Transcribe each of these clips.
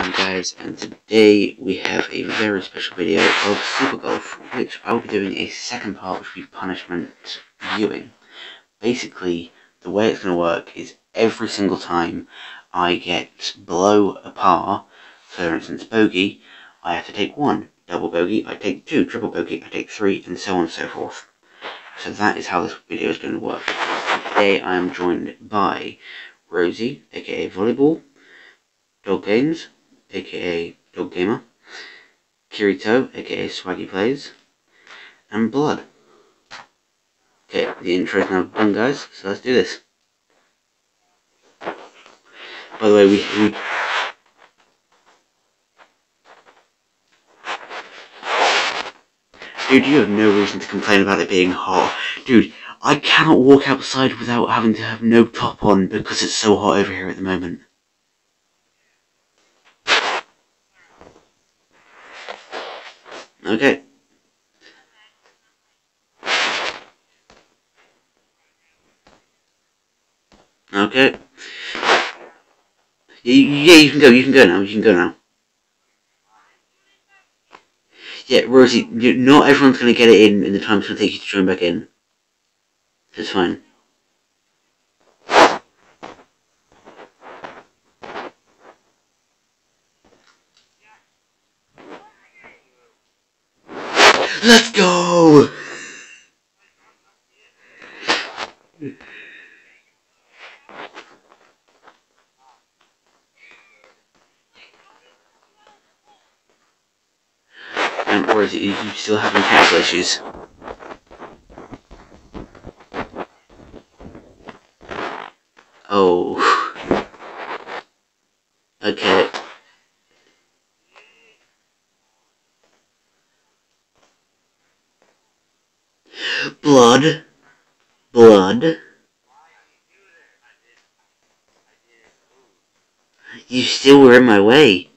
Ryan guys and today we have a very special video of Super Golf which I will be doing a second part which will be punishment viewing. Basically the way it's going to work is every single time I get below a par, for instance bogey, I have to take one, double bogey I take two, triple bogey I take three and so on and so forth. So that is how this video is going to work. Today I am joined by Rosie, aka Volleyball, Dog Games, aka Dog Gamer, Kirito, aka Swaggy Plays, and Blood. Okay, the intro is now done, guys, so let's do this. By the way, we, we Dude, you have no reason to complain about it being hot. Dude, I cannot walk outside without having to have no top on because it's so hot over here at the moment. Okay. Okay. Yeah, you can go, you can go now, you can go now. Yeah, Rosie, not everyone's going to get it in in the time it's going to take you to join back in. It's fine. Let's go! And or you still having technical issues? Oh. Okay. Blood. Blood. You still were in my way.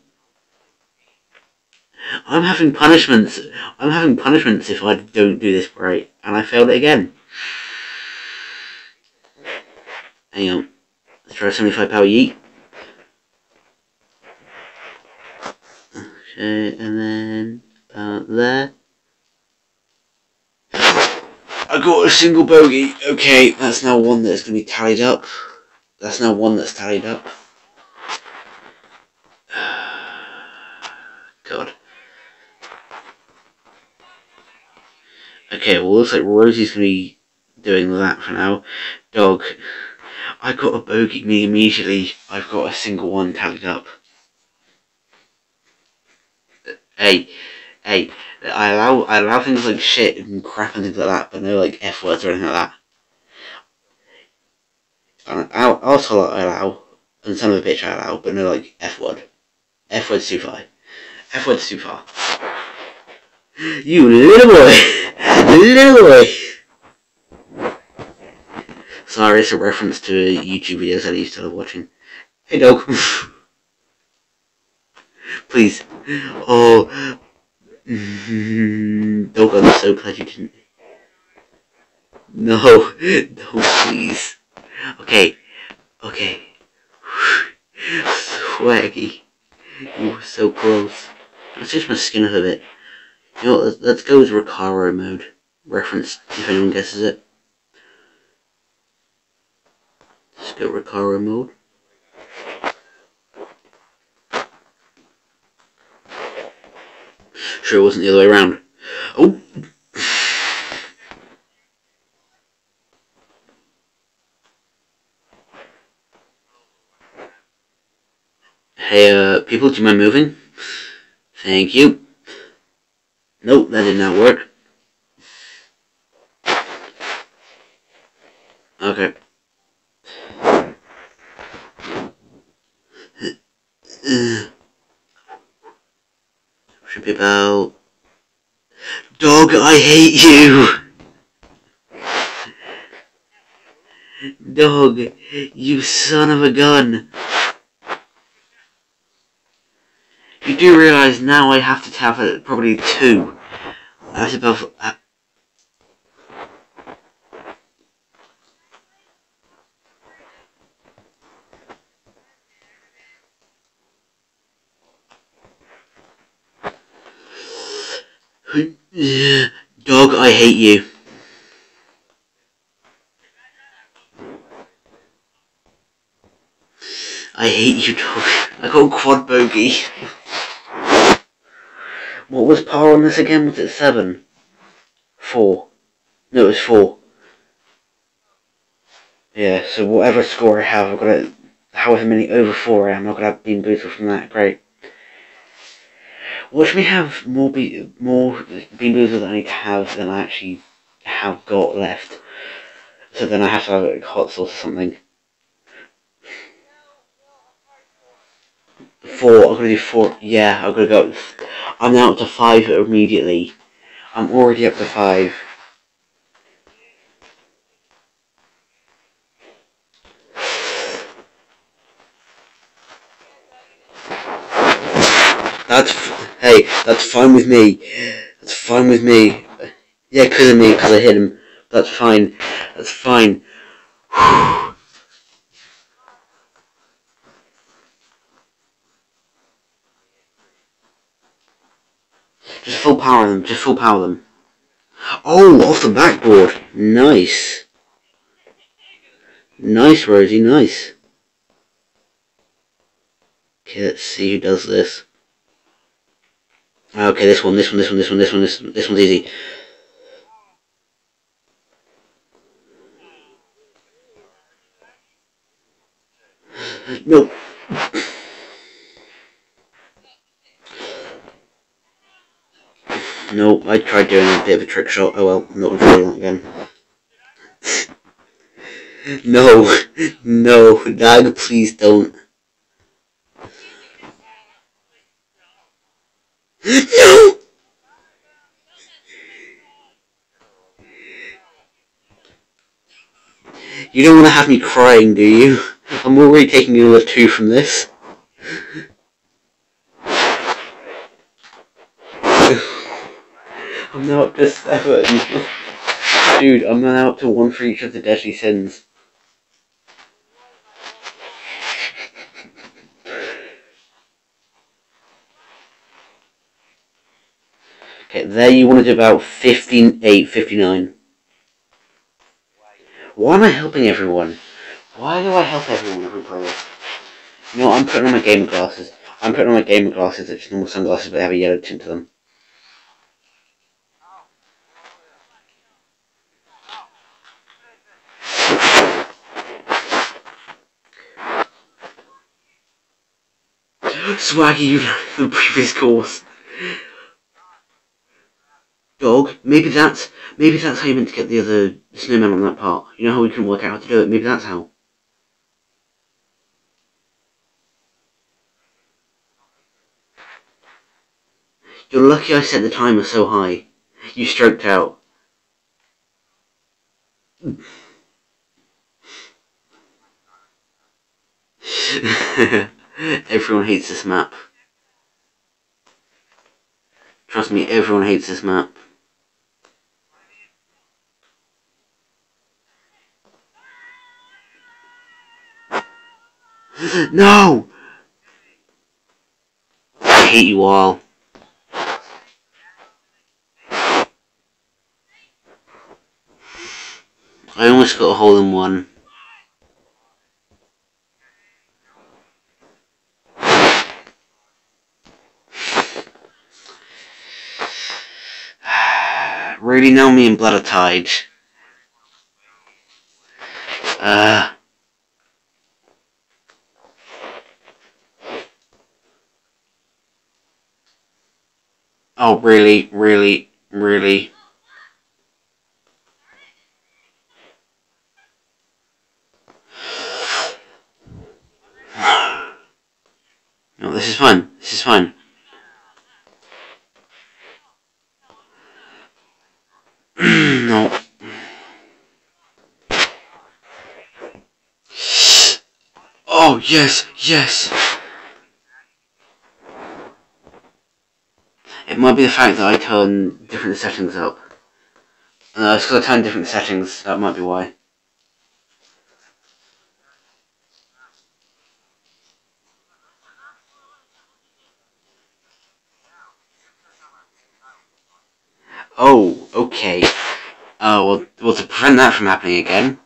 I'm having punishments. I'm having punishments if I don't do this right. And I failed it again. Hang on. Let's try 75 power yeet. Okay, and then about there. I got a single bogey. Okay, that's now one that's going to be tallied up. That's now one that's tallied up. Okay, well, looks like Rosie's going to be doing that for now. Dog. I got a bogey me immediately. I've got a single one tallied up. Hey, hey, I allow I allow things like shit and crap and things like that, but no like f words or anything like that. I'll, also I allow, and son of a bitch I allow, but no like f word. F word's too far. F word's too far. You little boy, boy. Sorry, it's a reference to YouTube videos that I used to love watching. Hey, dog. Please. Oh. Dog, I'm so glad you didn't. No. No, please. Okay. Okay. Swaggy. You were so close. Let's just my skin up a bit. You know what, let's go with Recaro mode. Reference, if anyone guesses it. Let's go Recaro mode. Sure it wasn't the other way around. Oh! Hey, uh, people, do you mind moving? Thank you. Nope, that did not work. Okay. Should be about... Dog, I hate you! Dog, you son of a gun! do realise now I have to have probably two. I above. Uh, Dog, I hate you. I hate you, dog. I got quad bogey. What was par on this again? Was it seven? Four. No, it was four. Yeah, so whatever score I have, I've got to, however many over four I am, I've got to have BeanBoozled from that. Great. Watch me have more be more BeanBoozled than I need to have than I actually have got left. So then I have to have like, hot sauce or something. Four, I'm gonna do four. Yeah, I'm gonna go. I'm now up to five immediately. I'm already up to five. That's hey, that's fine with me. That's fine with me. Yeah, because of me, because I hit him. That's fine. That's fine. Just full power them. Just full power them. Oh, off the backboard. Nice. Nice, Rosie. Nice. Okay, let's see who does this. Okay, this one, this one, this one, this one, this one, this one, this one's easy. No. No, I tried doing a bit of a trick shot. Oh well, I'm not going to do that again. no, no, Dag, please don't. No! You don't want to have me crying, do you? I'm already taking another two from this. I'm now up to seven. Dude, I'm now up to one for each of the deadly sins. Okay, there you want to do about 58, 59. Why am I helping everyone? Why do I help everyone every play this? You know, I'm putting on my gamer glasses. I'm putting on my gamer glasses, it's normal sunglasses, but they have a yellow tint to them. Swaggy, you the previous course. Dog, maybe that's maybe that's how you meant to get the other snowman on that part. You know how we couldn't work out how to do it? Maybe that's how. You're lucky I set the timer so high. You stroked out. everyone hates this map. Trust me, everyone hates this map. No! I hate you all. I almost got a hole in one. really now me and Blood are tied. Uh... Oh, really, really, really? No, this is fine. This is fine. no. Oh, yes, yes. It might be the fact that I turn different settings up. Uh, it's because I turn different settings, that might be why. Oh, okay. Uh, well, well, to prevent that from happening again.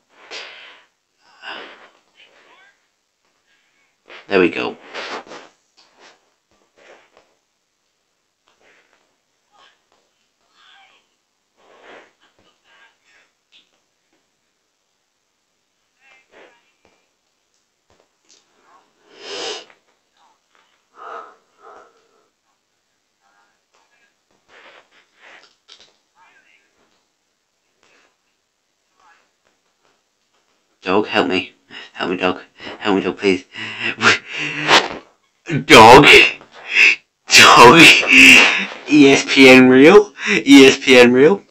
There we go. Dog, help me. Help me, dog. Help me, dog, please. Dog. Dog. ESPN reel. ESPN reel.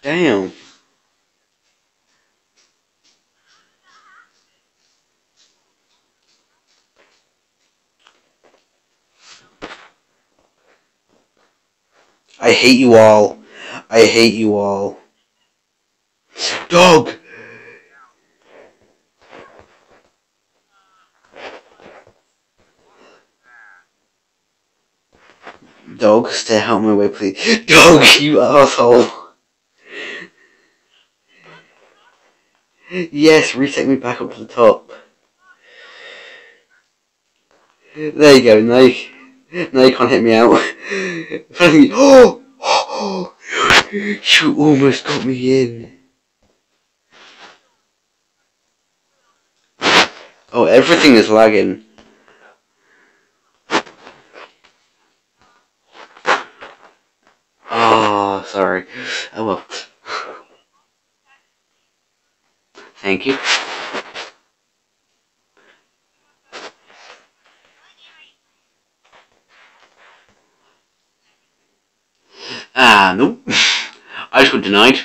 Damn. I hate you all. I hate you all. Dog! Dog, stay out of my way, please. Dog, you asshole! Yes, reset me back up to the top. There you go, now you, now you can't hit me out. oh! oh! You almost got me in. Oh, everything is lagging. Oh, sorry. Oh well. Thank you. Ah, nope. I just got denied.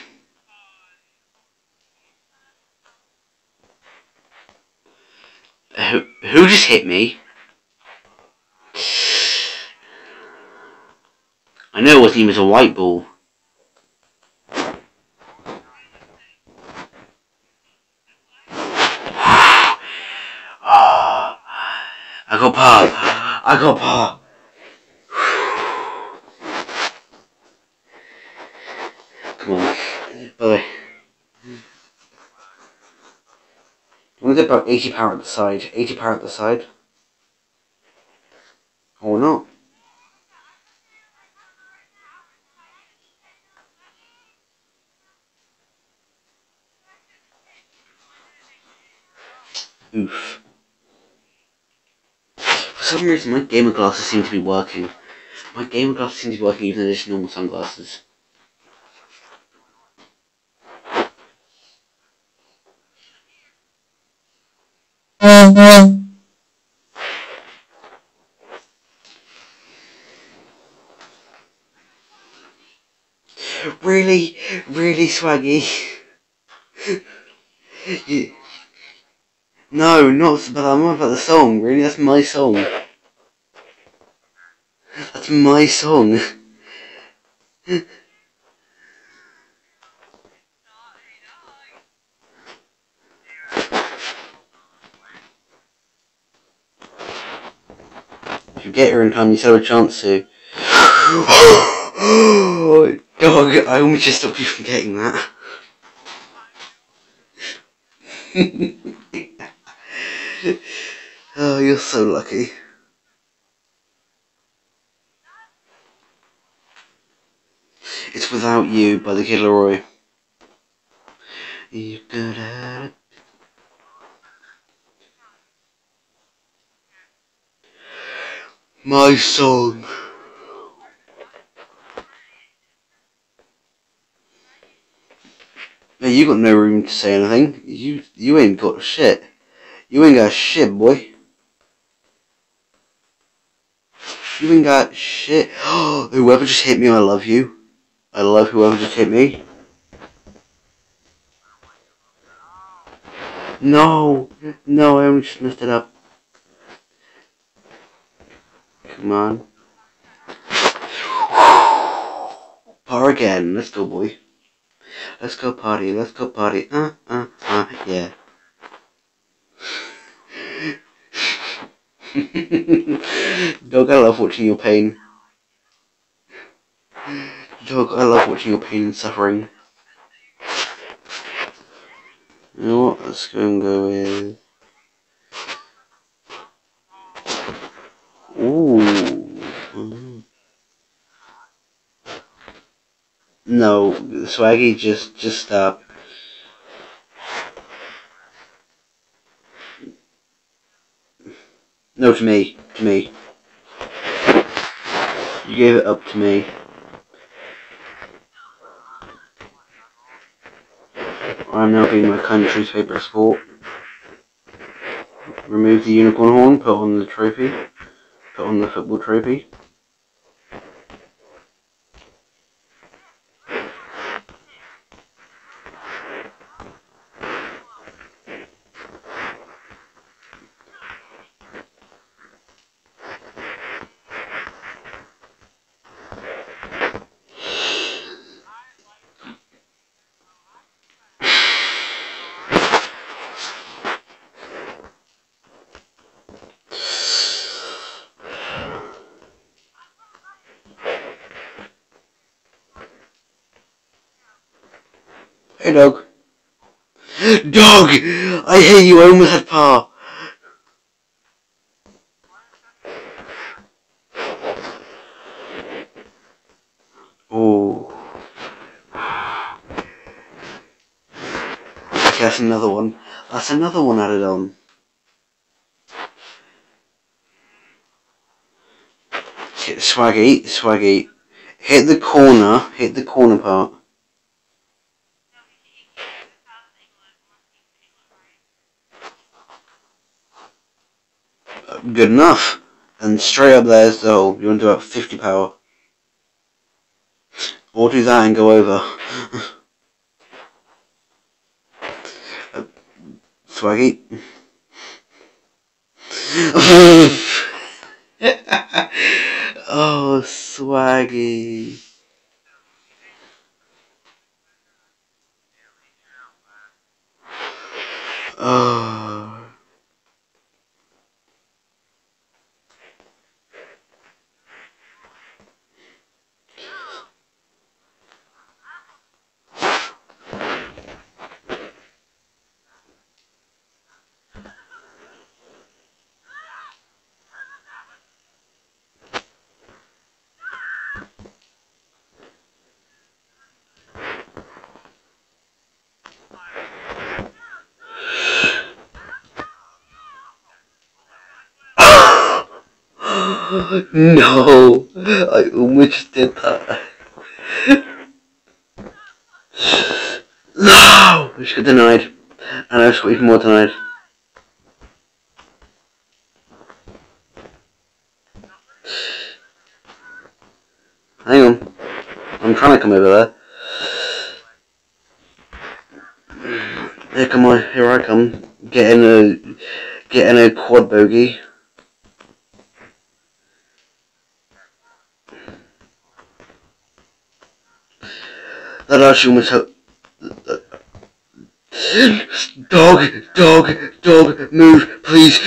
Who, who just hit me? I know it wasn't even a white ball. I got Come on. By the way. I'm gonna do about 80 power at the side. 80 power at the side. Or not. Oof. For some reason my gamer glasses seem to be working. My gamer glasses seem to be working even though they're just normal sunglasses. Really, really swaggy. no, not about I'm not about the song. Really, that's my song. My song. If you get here in time, you still have a chance to. Dog, I almost just stopped you from getting that. oh, you're so lucky. Without You by the Kid LAROI. You good at it. My song. Hey, you got no room to say anything. You you ain't got shit. You ain't got shit, boy. You ain't got shit. Oh, whoever just hit me, I love you. I love whoever just hit me. No, no, I just messed it up. Come on. Par again. Let's go, boy. Let's go party. Let's go party. Uh, uh, uh, yeah. Dog, I love watching your pain. Dog, I love watching your pain and suffering. You know what? Let's go and go with. Ooh. No, Swaggy, just just stop. No, to me, to me. You gave it up to me. I'm now being my country's favourite sport. Remove the unicorn horn, put on the trophy, put on the football trophy. Hey, dog. Dog! I hate you, I almost had par. Oh. Okay, that's another one. That's another one added on. Hit Swaggy, swaggy. Hit the corner, hit the corner part. Good enough. And straight up there's the hole. You want to about 50 power. Or do that and go over. swaggy. oh, swaggy. Oh. No, I almost did that. no! I just got denied. And I just got even more denied. Hang on. I'm trying to come over there. Here come I, here I come. Getting a, getting a quad bogey. Dog, dog, dog, move, please.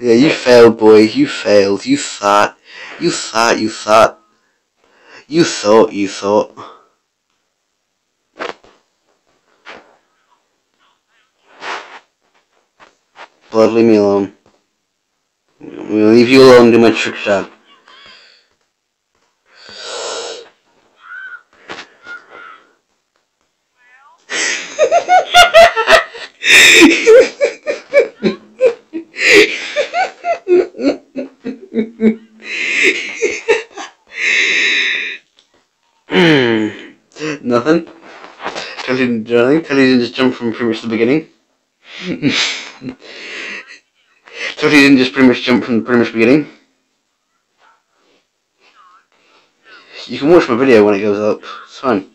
yeah, you failed, boy. You failed. You thought. You thought. You thought. You thought. You thought. Blood, leave me alone. Gonna leave you alone do my trick shot. Nothing. Kelly didn't do anything. Kelly didn't just jump from pretty much the beginning. So he didn't just pretty much jump from pretty much beginning. You can watch my video when it goes up. It's fine.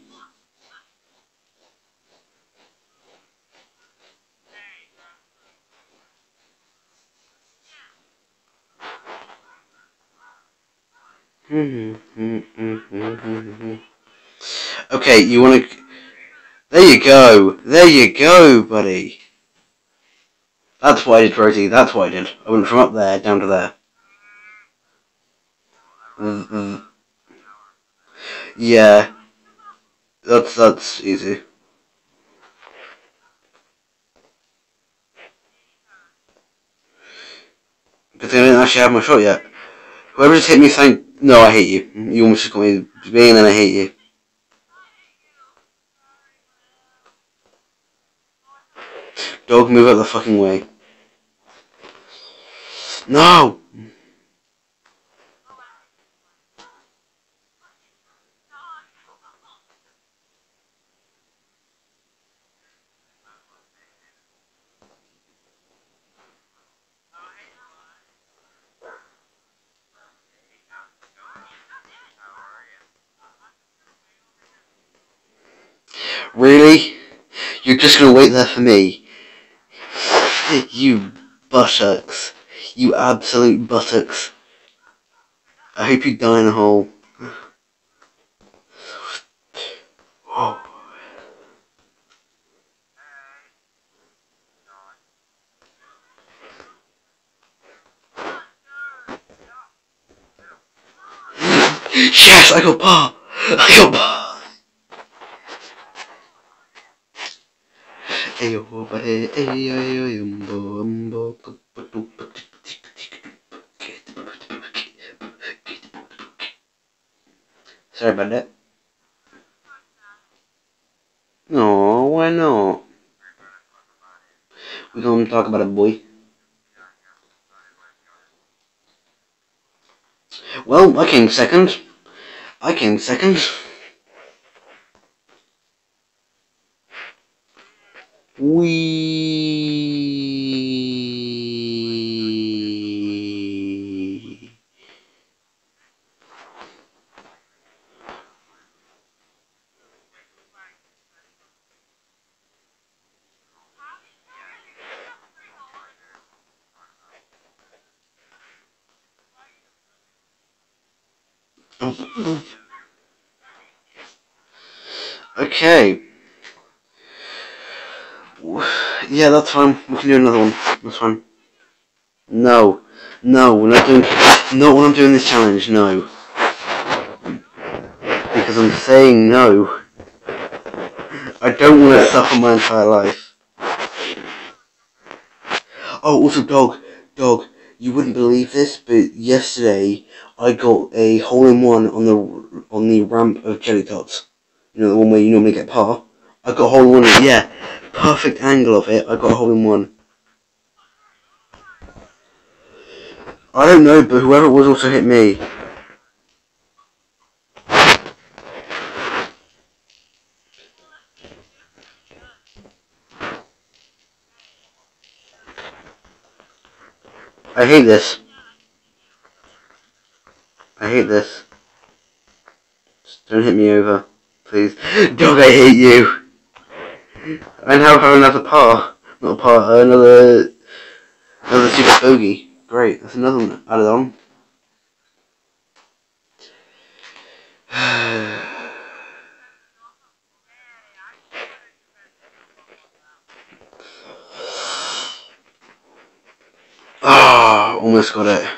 Okay, you want to... There you go. There you go, buddy. That's what I did, Rosie. That's what I did. I went from up there down to there. Mm -hmm. Yeah. That's, that's easy. Because I didn't actually have my shot yet. Whoever just hit me, thank... No, I hate you. You almost just got me being and I hate you. Dog, move out the fucking way. No! Really? You're just gonna wait there for me? You buttocks. You absolute buttocks. I hope you die in a hole. Yes, I got par! I got par! Sorry about that. No, why not? We're gonna talk about it, boy. Well, I came second. I came second. We Okay. Yeah, that's fine. We can do another one. That's fine. No. No, we're not doing... Not when I'm doing this challenge, no. Because I'm saying no. I don't want to suffer my entire life. Oh, also, dog. Dog. You wouldn't believe this, but yesterday I got a hole-in-one on the on the ramp of Jelly Tots. You know, the one where you normally get par. I got a hole-in-one, yeah perfect angle of it, I got a hole in one. I don't know, but whoever it was also hit me. I hate this. I hate this. Just don't hit me over. Please. Dog, I hate you. And have another par. Not a par, another another super bogey. Great, that's another one added on. Ah, oh, almost got it.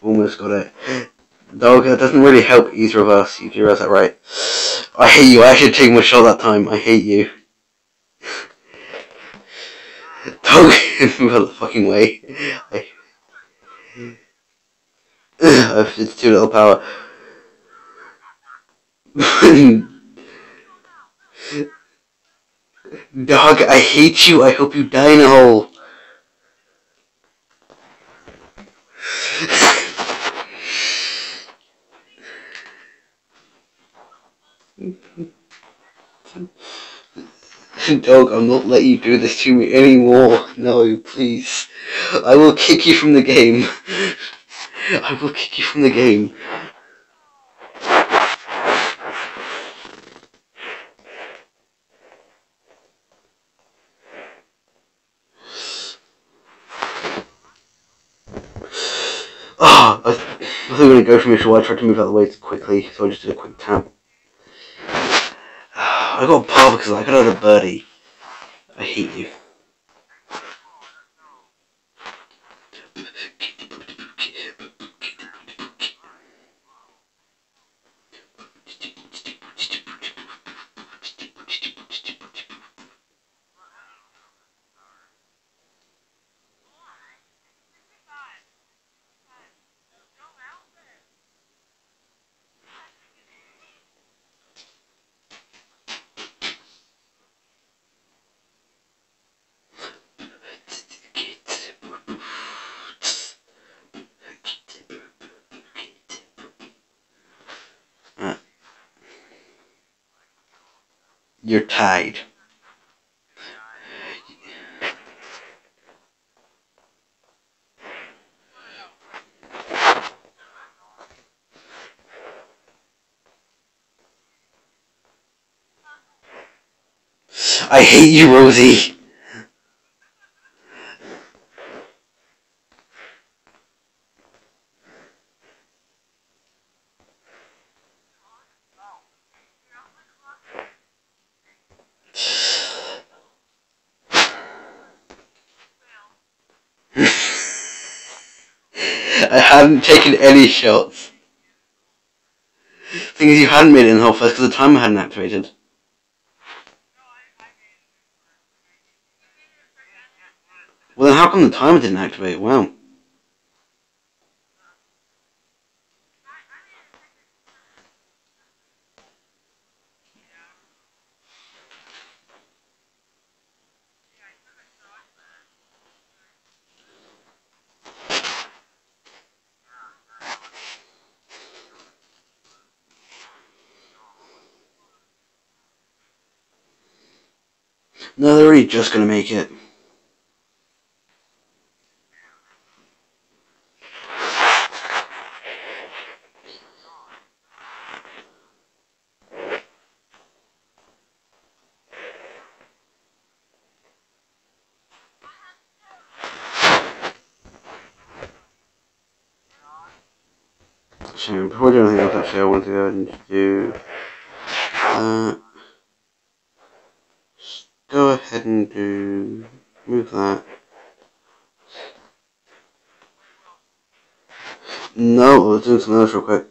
Almost got it. Dog, that doesn't really help either of us, you realize that right. I hate you, I actually take my shot that time, I hate you. Fucking way. It's too little power. Dog, I hate you. I hope you die in a hole. Dog, I'm not letting you do this to me anymore. No, please. I will kick you from the game. I will kick you from the game. Ah, I, I was going to go for me, so I tried to move out of the way quickly, so I just did a quick tap. I got par because I got had a birdie. I hate you. You're tied. I hate you, Rosie. I hadn't any shots. Thing is, you hadn't made in the whole first because the timer hadn't activated. Well, then how come the timer didn't activate? Wow. No, they're really just gonna make it. Before doing anything else, actually, I want to go ahead and do. Uh, go ahead and do move that. Let's do else real quick.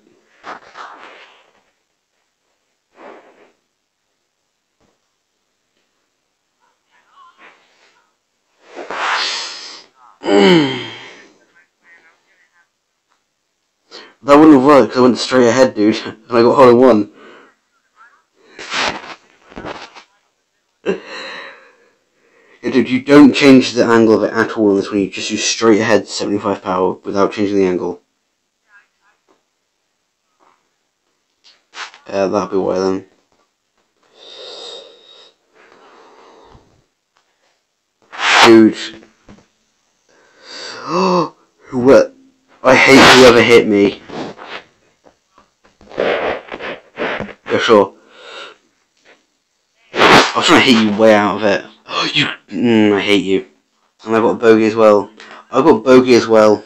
that wouldn't have worked because I went straight ahead, dude, and I got hole one. Yeah, dude, you don't change the angle of it at all in this one. You just use straight ahead 75 power without changing the angle. Yeah, that'll be why then. Dude. Oh, what? I hate whoever hit me. Yeah, sure. I was trying to hit you way out of it. Oh, you. Mm, I hate you. And I got bogey as well. I got bogey as well.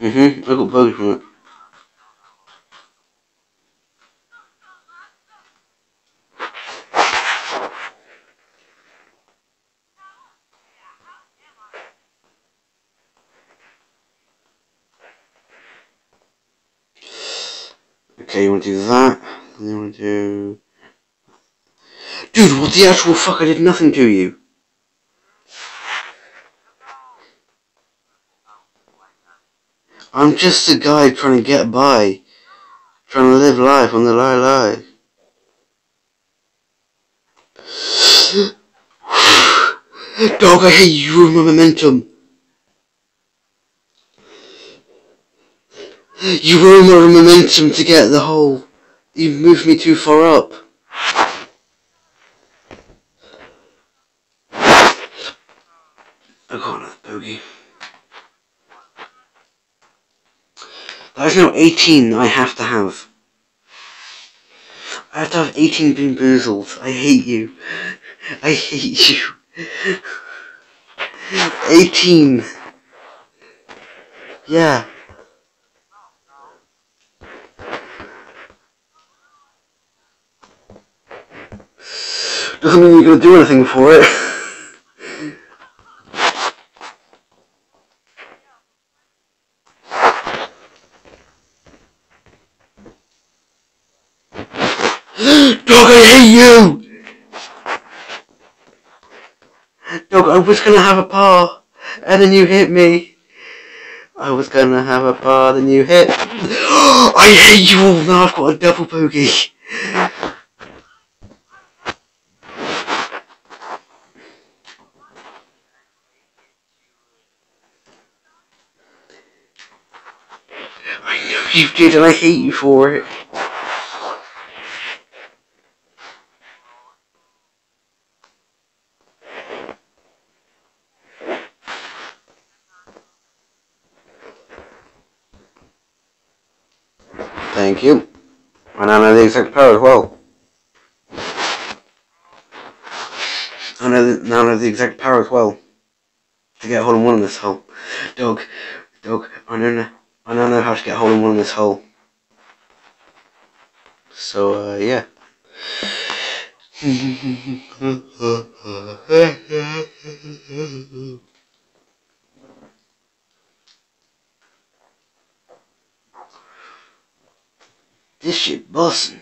Mhm. I got from it. Okay, you want to do that? And you want to do... Dude, what the actual fuck? I did nothing to you. I'm just a guy trying to get by. Trying to live life on the lie lie. Dog, I hate you, ruin my momentum. You ruined my momentum to get the hole. You moved me too far up. I got another bogey. Now 18 I have to have. I have to have 18 BeanBoozled. I hate you. I hate you. 18. Yeah. Doesn't mean you're gonna do anything for it. Dog, I hate you! Dog, I was gonna have a par, and then you hit me. I was gonna have a par, then you hit. I hate you all, now I've got a double bogey. I know you did, and I hate you for it. Thank you. And I know the exact power as well. I know the, I know the exact power as well. To get a hole in one in this hole. Dog, dog, I know, I now know how to get a hole in one in this hole. So, uh, yeah. This shit bussin'.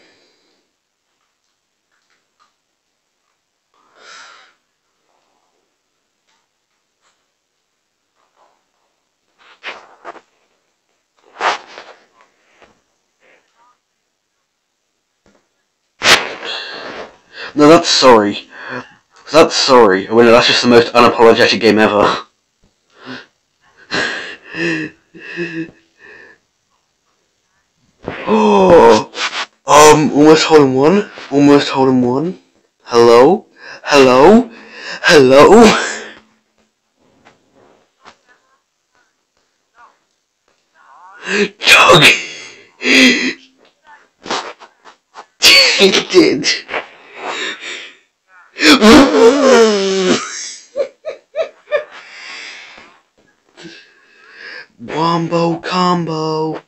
No, that's sorry. That's sorry. I mean, that's just the most unapologetic game ever. Oh, um, almost hole in one. Almost hole in one. Hello? Hello? Hello? Dog! it did. Wombo combo.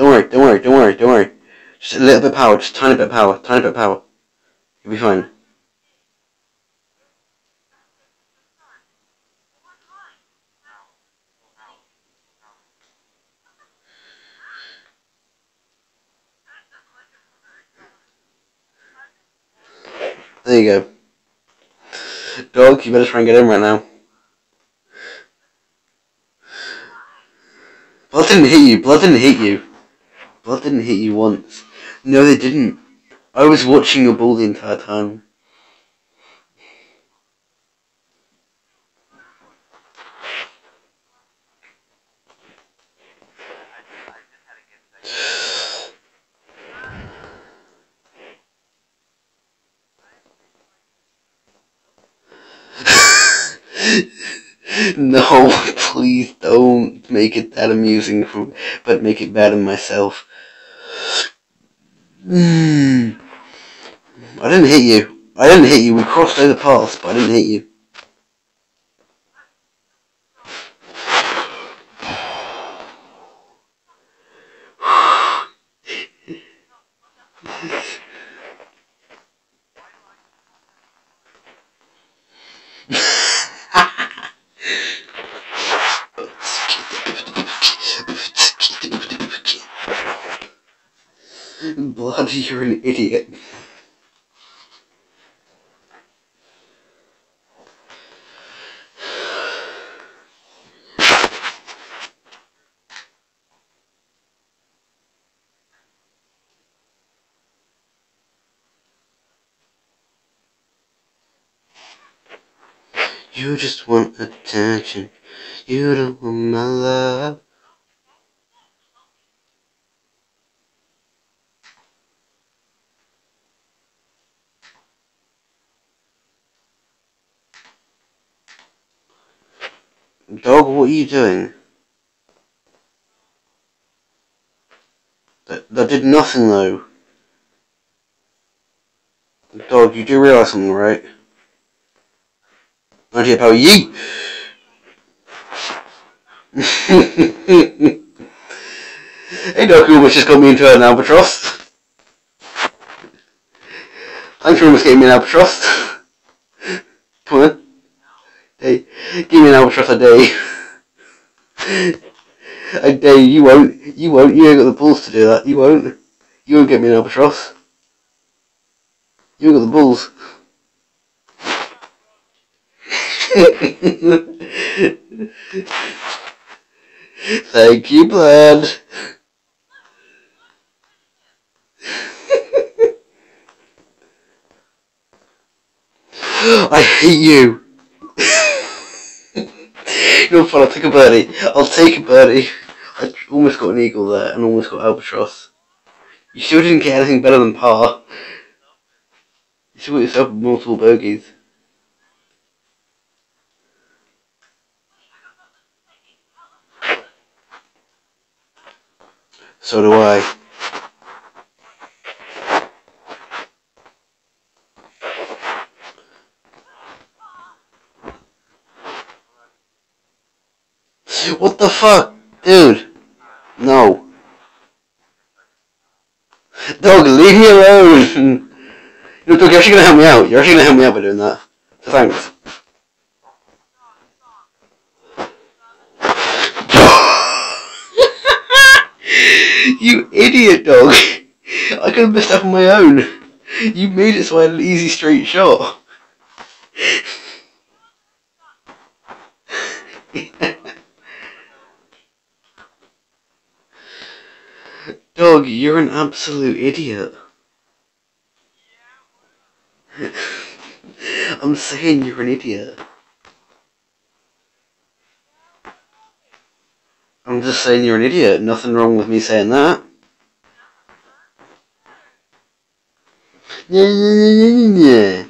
Don't worry, don't worry, don't worry, don't worry. Just a little bit of power, just tiny bit of power, tiny bit of power. You'll be fine. There you go. Dog, you better try and get in right now. Blood didn't hit you, blood didn't hit you. Blood didn't hit you once. No, they didn't. I was watching your ball the entire time. no, please don't make it that amusing, for, but make it bad in myself. Mm. I didn't hit you. I didn't hit you. We crossed over paths, but I didn't hit you. Bloody, you're an idiot. You just want attention. You don't want my love. Dog, what are you doing? That, that did nothing though. Dog, you do realise something, right? Ninety power yeet! hey Doku, which just got me into an albatross. Thanks for almost getting me an albatross. Come on. Hey, give me an albatross a day. a day, you won't. You won't. You ain't got the balls to do that. You won't. You won't get me an albatross. You ain't got the balls. Thank you, blood. I hate you. you know I'll take a birdie. I'll take a birdie. I almost got an eagle there and almost got albatross. You still didn't get anything better than par. You still got yourself multiple bogeys. So do I. What the fuck? Dude. No. Dog, leave me alone. You know, Dog, you're actually gonna help me out. You're actually gonna help me out by doing that. Thanks. you idiot, dog. I could have messed up on my own. You made it so I had an easy straight shot. Dog, you're an absolute idiot. I'm saying you're an idiot. I'm just saying you're an idiot. Nothing wrong with me saying that. Yeah, yeah, yeah, yeah,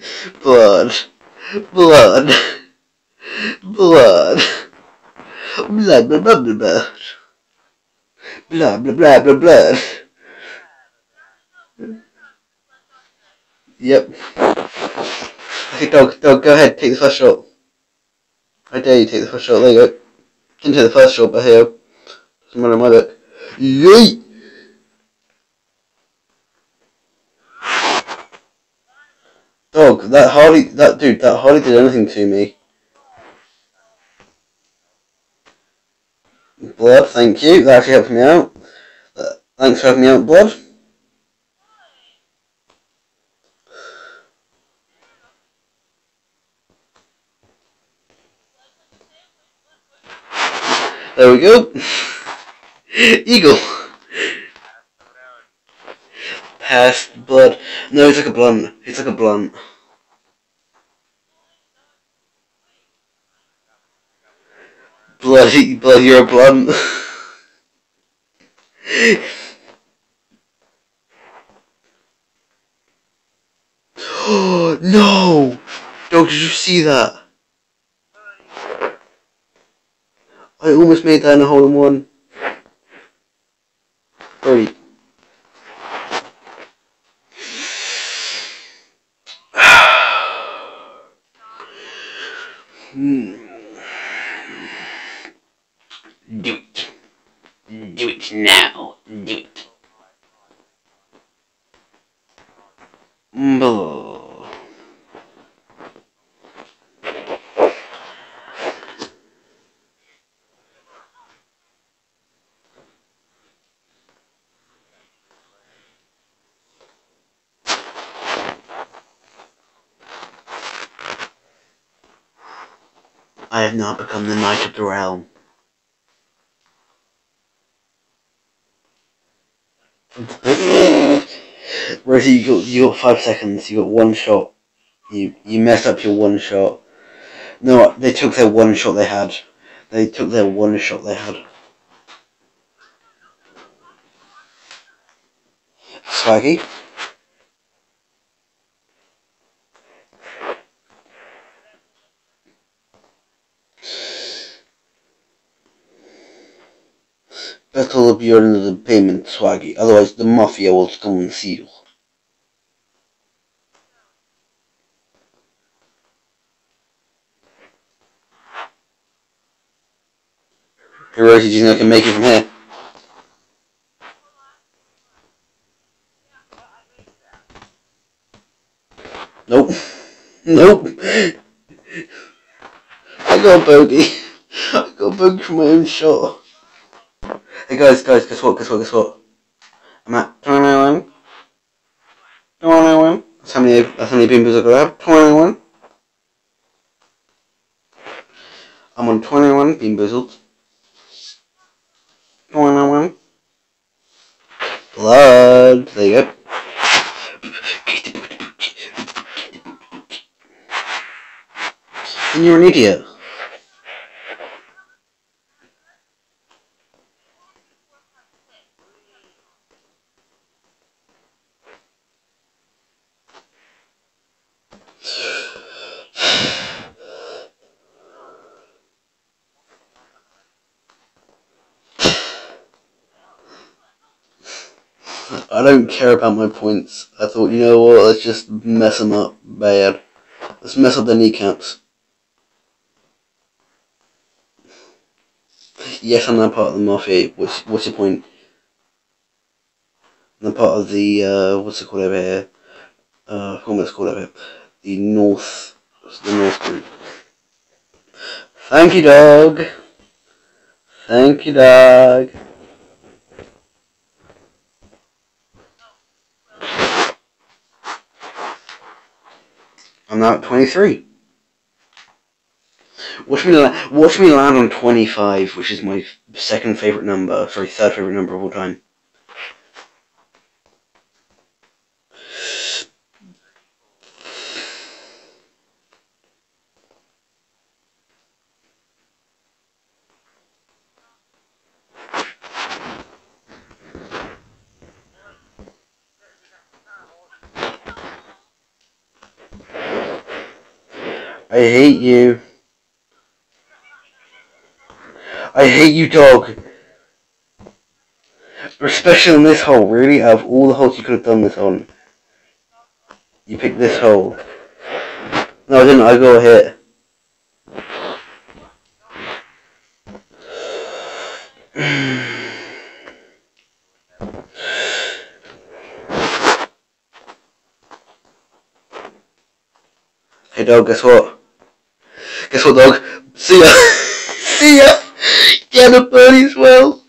yeah. Blood. Blood. Blood. Blood, blood, blood, blood, blood. Blood, blood, blood, blood, blood. Yep. Okay, dog, dog, go ahead, take the first shot. I dare you take the first shot, there you go. Take the first shot, but here. Doesn't matter my book. Yeet! Dog, that hardly, that dude, that hardly did anything to me. Blood, thank you. That actually helped me out. Uh, thanks for helping me out, Blood. There we go. Eagle. Past blood. No, he's like a blunt. He's like a blunt. Bloody, blood, you're a blunt. Oh, no! Dog, did you see that? I almost made that in a hole in one. Birdie. Hmm. Do it. Do it now. Do it. Blah. I have not become the Knight of the Realm. Rosie, you got you got five seconds. You got one shot. You you messed up your one shot. No, they took their one shot they had. They took their one shot they had. Swaggy. Battle of you under the payment, Swaggy. Otherwise, the Mafia will come and see you. Hiroshi, you think I can make it from here? Nope. Nope. I got bogey. I got bogey from my own shot. Hey guys, guys, guess what, guess what, guess what? I'm at 21. 21. That's how many, that's how many beanboos I got have. 21. I'm on 21 BeanBoozled. 21. Blood. There you go. And you're an idiot. I don't care about my points. I thought, you know what, let's just mess them up bad. Let's mess up their kneecaps. Yes, I'm not part of the mafia. What's, what's your point? I'm part of the, uh, what's it called over here? Uh, what am I called over here? The North, the North group. Thank you, dog. Thank you, dog. I'm now at 23. Watch me, watch me land on 25, which is my second favourite number, sorry, third favourite number of all time. I hate you. I hate you, dog. Especially in this hole, really? Out of all the holes you could have done this on. You picked this hole. No, I didn't. I got hit. hey dog, guess what? Dog? See ya! See ya! Get a birdie as well!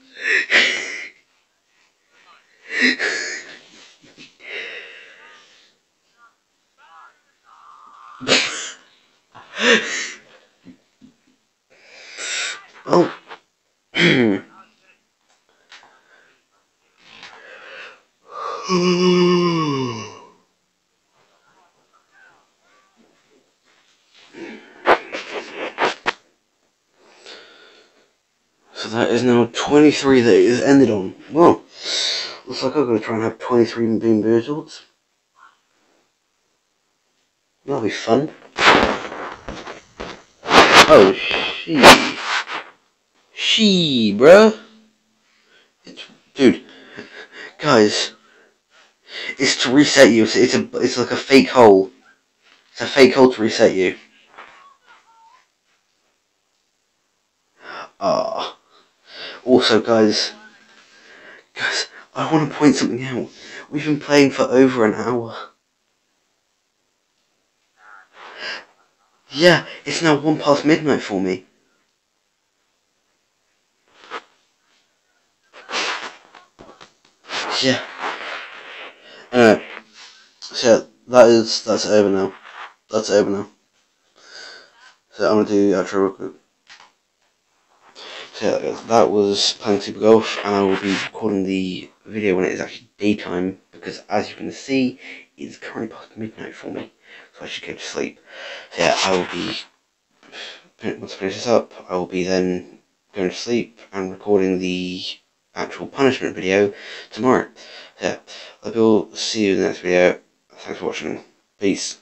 oh. So that is now 23 that is ended on. Well, looks like I'm going to try and have 23 BeanBoozleds. That'll be fun. Oh, she. She, bruh. It's, dude, guys, it's to reset you. It's, it's a, it's like a fake hole. It's a fake hole to reset you. Ah. Also, guys, guys, I want to point something out. We've been playing for over an hour. Yeah, it's now one past midnight for me. Yeah. Anyway, so that is that's over now. That's over now. So I'm gonna do the outro real quick. That was playing Super Golf, and I will be recording the video when it is actually daytime, because as you can see, it's currently past midnight for me, so I should go to sleep. So yeah, I will be, once I finish this up, I will be then going to sleep and recording the actual punishment video tomorrow. So yeah, I will see you in the next video. Thanks for watching. Peace.